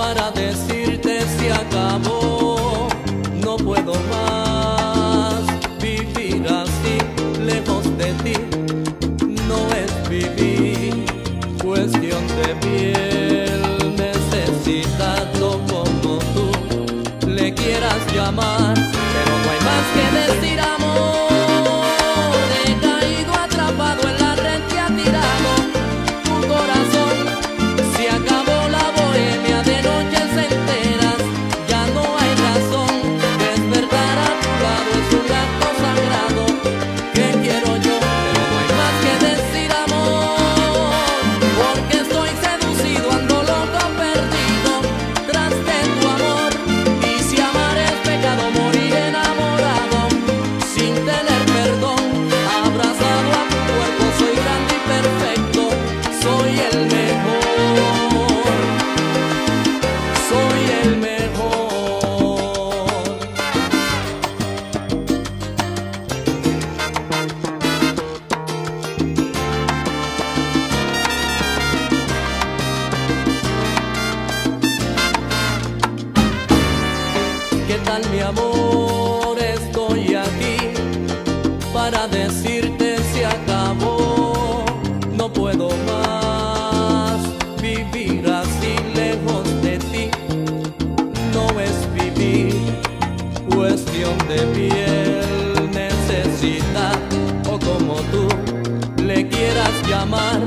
para decirte se acabó. No puedo más vivir así, lejos de ti. No es vivir, cuestión de piel. Necesitando como tú le quieras llamar, ¿Qué tal mi amor? Estoy aquí para decirte se acabó. No puedo más vivir así lejos de ti. No es vivir, cuestión de piel. Necesita o como tú le quieras llamar,